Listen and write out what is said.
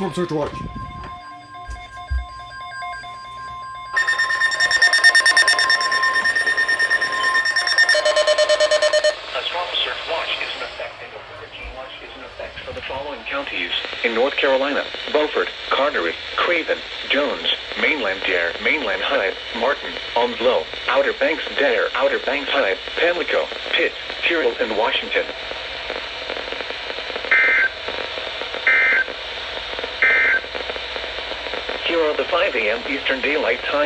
Storm Surge Watch. In North Carolina, Beaufort, Carteret, Craven, Jones, Mainland Dare, Mainland Hyde, Martin, Onslow, Outer Banks Dare, Outer Banks Hyde, Pamlico, Pitt, Tyrrell, and Washington. Here are the 5 a.m. Eastern Daylight Time